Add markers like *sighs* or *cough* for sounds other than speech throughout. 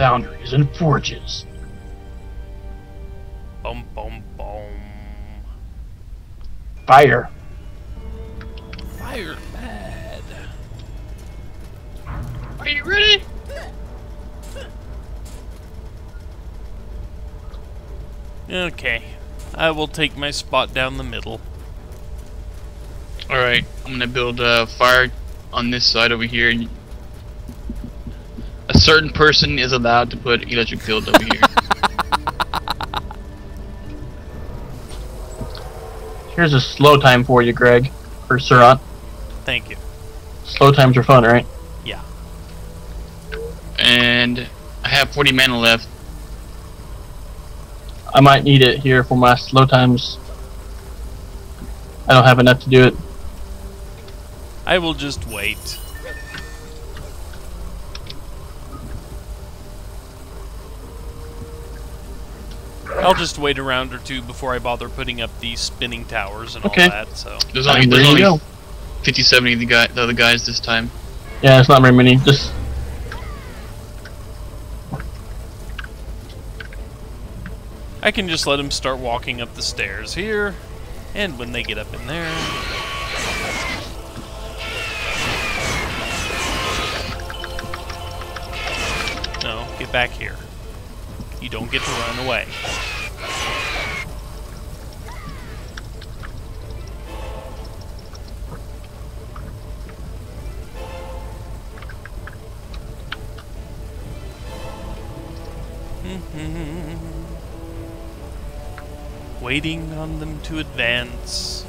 foundries and forges. Boom, boom, boom. Fire. Fire bad. Are you ready? Okay. I will take my spot down the middle. Alright, I'm gonna build a fire on this side over here. A certain person is allowed to put electric field over here. *laughs* Here's a slow time for you, Greg. Or Suraht. Thank you. Slow times are fun, right? Yeah. and I have 40 mana left. I might need it here for my slow times. I don't have enough to do it. I will just wait. I'll just wait a round or two before I bother putting up these spinning towers and Okay. all that, so. There's only, there's there you only go. 50, 70 of the, guy, the other guys this time. Yeah, it's not very many. Just I can just let them start walking up the stairs here, and when they get up in there. No, get back here. You don't get to run away. *laughs* Waiting on them to advance.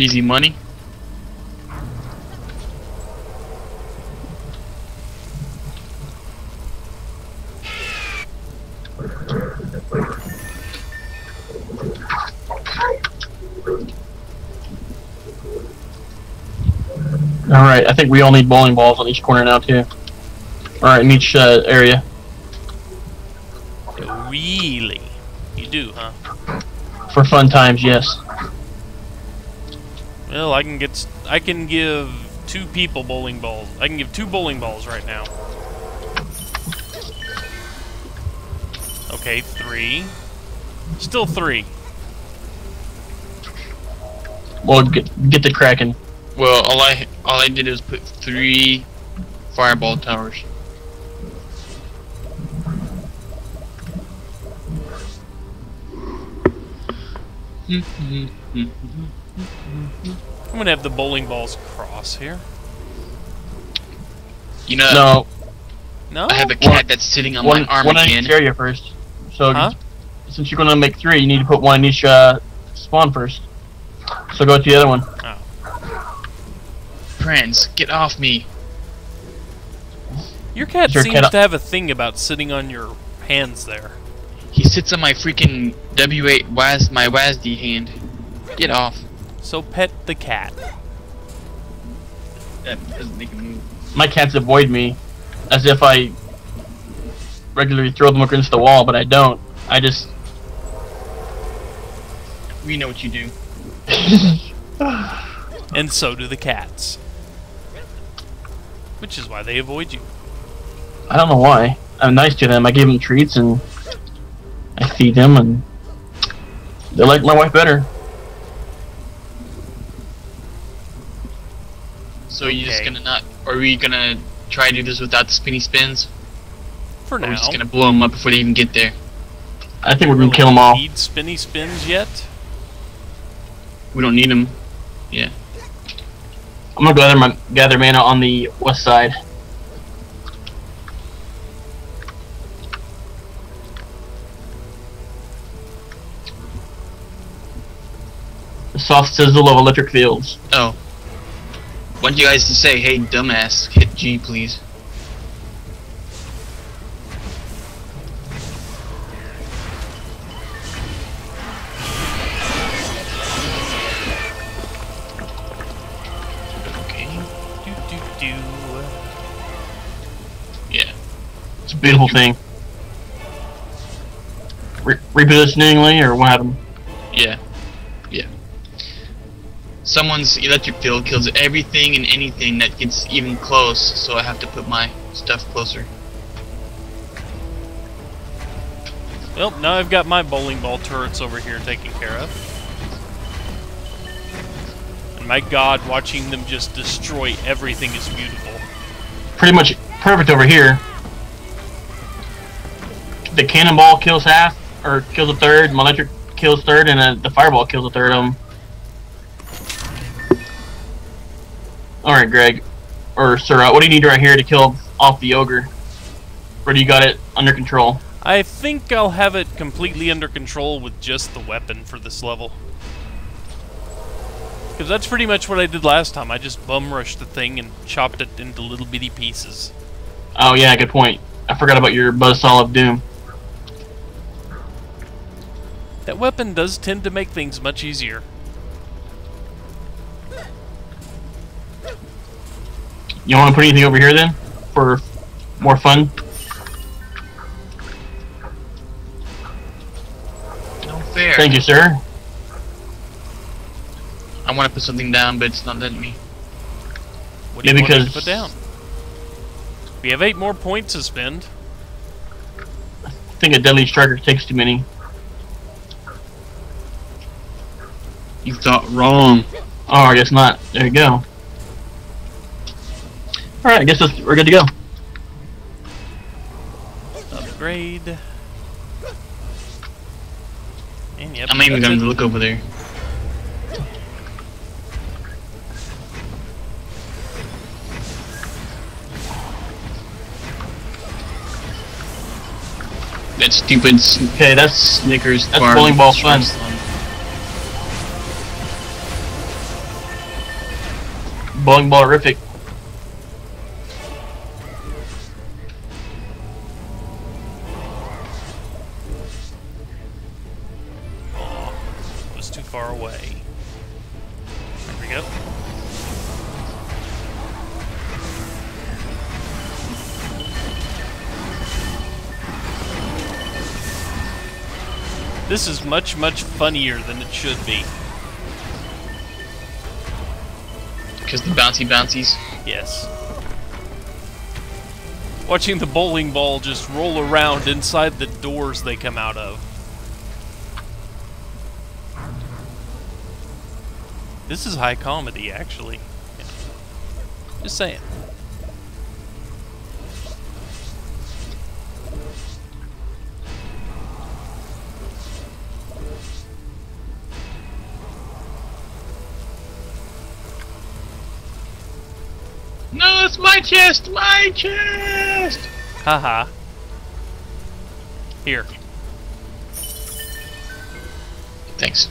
Easy money. all right. I think we all need bowling balls on each corner now too. All right, in each uh, area. Really? You do, huh? For fun times, yes. Well, I can get. s- I can give two people bowling balls. I can give two bowling balls right now. Okay, three. Still three. Well, get get the cracking. Well, all I all I did was put three fireball towers. *laughs* I'm gonna have the bowling balls cross here. You know, No, No. I have a cat that's sitting on one my arm one in again. each area first. So Huh? since you're gonna make three, you need to put one in each uh, spawn first. So go to the other one. Friends, get off me. Your cat Your seems cat- to have a thing about sitting on your hands there. He sits on my freaking W8 WAS my WASD hand. Get off. So pet the cat. That doesn't make a move. My cats avoid me, as if I regularly throw them against the wall, but I don't. I just We know what you do. *laughs* And so do the cats. Which is why they avoid you. I don't know why. I'm nice to them. I give them treats and I feed them, and they like my wife better. So you're just gonna not? Are we gonna try to do this without the spinny spins? For Or are now. we just gonna blow them up before they even get there? I think we're gonna kill them all. Need spinny spins yet? We don't need them. Yeah. I'm gonna gather my gather mana on the west side. The soft sizzle of electric fields. Oh want you guys to say, hey, dumbass, hit G, please. Okay. Yeah. It's a beautiful thing. Re repositioningly, or what happened? Yeah. Someone's electric field kills everything and anything that gets even close, so I have to put my stuff closer. Well, now I've got my bowling ball turrets over here taken care of. And my god, watching them just destroy everything is beautiful. Pretty much perfect over here. The cannonball kills half, or kills a third. My electric kills third, and uh, the fireball kills a third of them. All right, Greg, or Sir, uh, what do you need right here to kill off the ogre? Or do you got it under control? I think I'll have it completely under control with just the weapon for this level. Because that's pretty much what I did last time. I just bum rushed the thing and chopped it into little bitty pieces. Oh yeah, good point. I forgot about your buzzsaw of doom. That weapon does tend to make things much easier. You don't want to put anything over here then, for more fun? No fair. Thank you, sir. I want to put something down, but it's not letting me. What do Yeah, you want me to because- put down? We have eight more points to spend. I think a deadly striker takes too many. You thought wrong. Oh, I guess not. There you go. All right, I guess that's, we're good to go. Upgrade. And yep, I'm even going to look over there. That stupid Okay, that's Snickers That's bar bowling ball fun. bowling ball horrific. This is much, much funnier than it should be. Because the bouncy bouncies. Yes. Watching the bowling ball just roll around inside the doors they come out of. This is high comedy, actually. Just saying. My chest! My chest! Haha. Here. Thanks.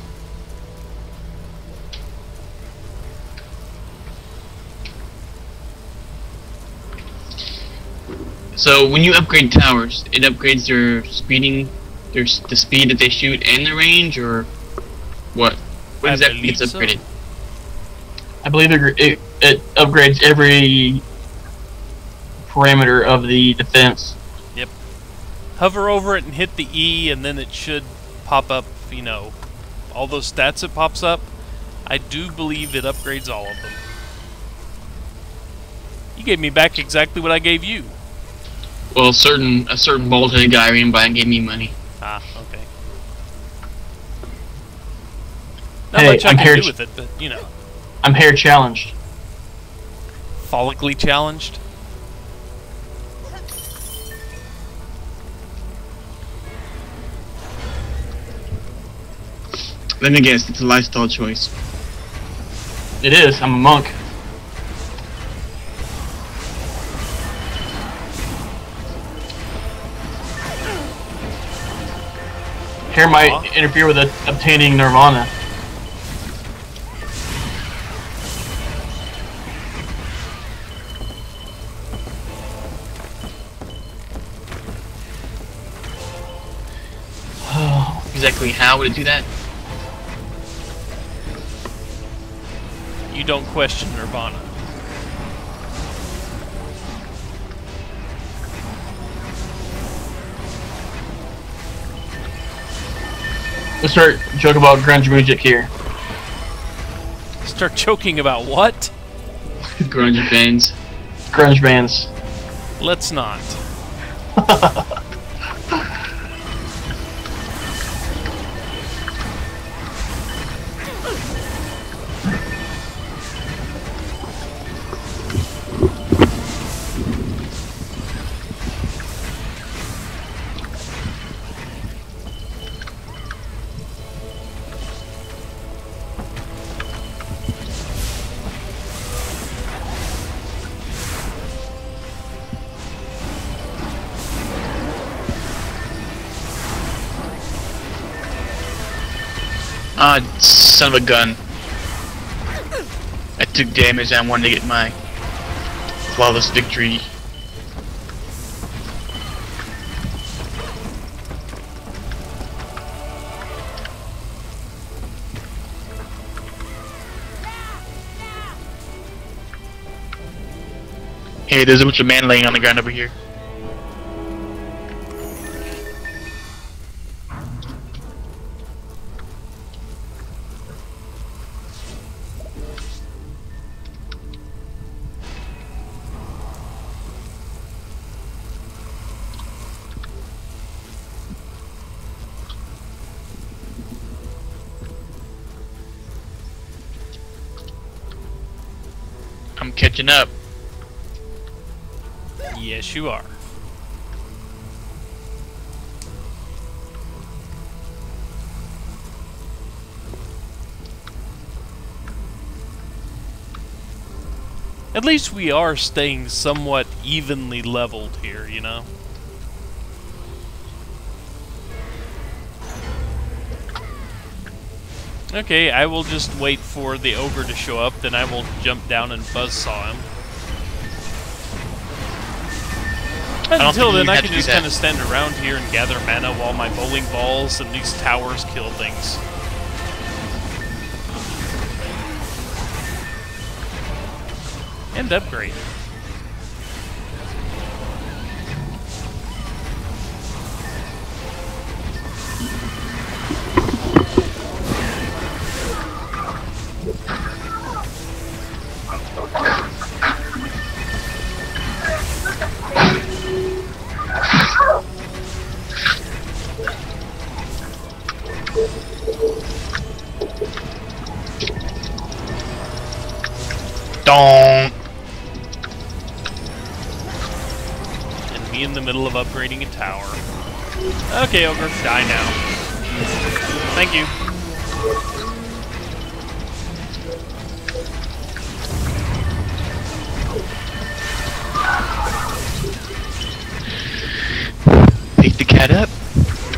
So when you upgrade towers, it upgrades their speeding, their the speed that they shoot and the range, or what? What I exactly gets believe so. upgraded? I believe it, it, it upgrades every parameter of the defense. Yep. Hover over it and hit the E, and then it should pop up, you know, all those stats it pops up. I do believe it upgrades all of them. You gave me back exactly what I gave you. Well, certain a certain bald-headed guy ran by and gave me money. Ah, okay. Not Hey, much I I'm can here do with it, but, you know, I'm hair challenged. follically challenged. Then again, it's a lifestyle choice. It is. I'm a monk. Hair might Aw. interfere with obtaining nirvana. *sighs* Exactly how would it do that? you don't question Nirvana. Let's start joking about grunge music here. Start joking about what? grunge bands. Grunge bands. Let's not. *laughs* Ah, son of a gun. I took damage and I wanted to get my flawless victory. Hey, there's a bunch of man laying on the ground over here. Catching up. Yes, you are. At least we are staying somewhat evenly leveled here, you know? Okay, I will just wait for the ogre to show up, then I will jump down and buzzsaw him. Until then, I can just kind of stand around here and gather mana while my bowling balls and these towers kill things. And upgrade. Don't. And me in the middle of upgrading a tower. Okay, Ogre, die now. Thank you. Pick the cat up.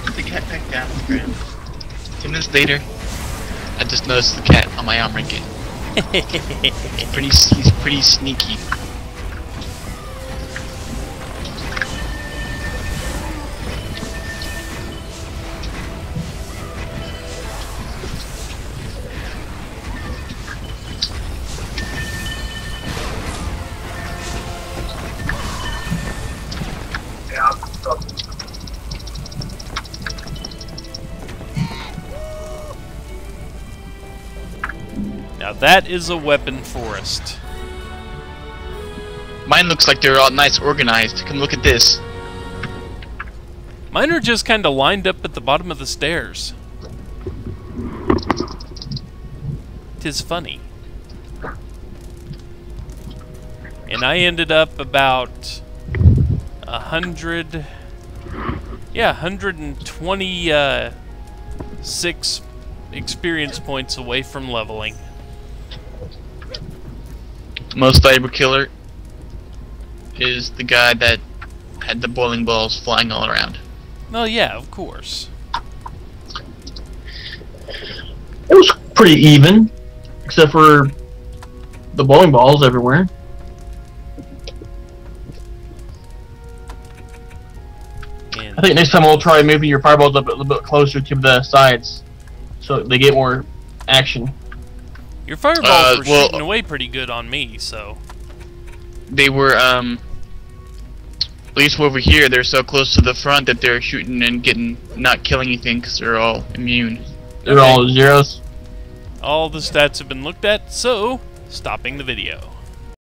Put the cat back down on the ground. Ten minutes later, I just noticed the cat on my arm again. He's *laughs* pretty, he's pretty sneaky. That is a weapon forest. Mine looks like they're all nice organized. Come look at this. Mine are just kind of lined up at the bottom of the stairs. Tis funny. And I ended up about a hundred, yeah, hundred and twenty uh, experience points away from leveling. Most valuable killer is the guy that had the bowling balls flying all around. Well, yeah, of course. It was pretty even, except for the bowling balls everywhere. And I think next time we'll try moving your fireballs up a little bit closer to the sides, so they get more action. Your fireballs Uh, were well- shooting away pretty good on me, so. They were um At least over here, they're so close to the front that they're shooting and getting not killing anything because they're all immune. They're all zeros. All the stats have been looked at, so stopping the video.